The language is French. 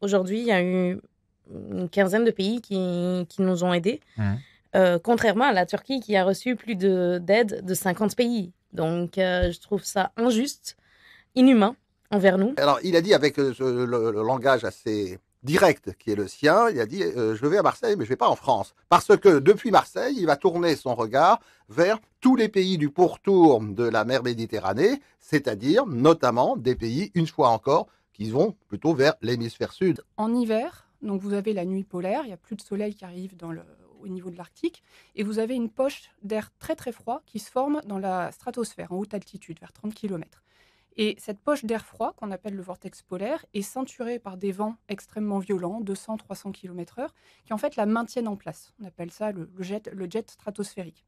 aujourd'hui, il y a eu une quinzaine de pays qui, qui nous ont aidés, mmh. euh, contrairement à la Turquie qui a reçu plus d'aide de, 50 pays. Donc, euh, je trouve ça injuste, inhumain envers nous. Alors, il a dit avec euh, le, langage assez direct qui est le sien, il a dit je vais à Marseille mais je vais pas en France parce que depuis Marseille, il va tourner son regard vers tous les pays du pourtour de la mer Méditerranée, c'est-à-dire notamment des pays une fois encore qui vont plutôt vers l'hémisphère sud. En hiver, donc vous avez la nuit polaire, il n'y a plus de soleil qui arrive au niveau de l'Arctique, et vous avez une poche d'air très très froid qui se forme dans la stratosphère, en haute altitude, vers 30 km. Et cette poche d'air froid, qu'on appelle le vortex polaire, est ceinturée par des vents extrêmement violents, 200-300 km/h, qui en fait la maintiennent en place. On appelle ça le jet stratosphérique.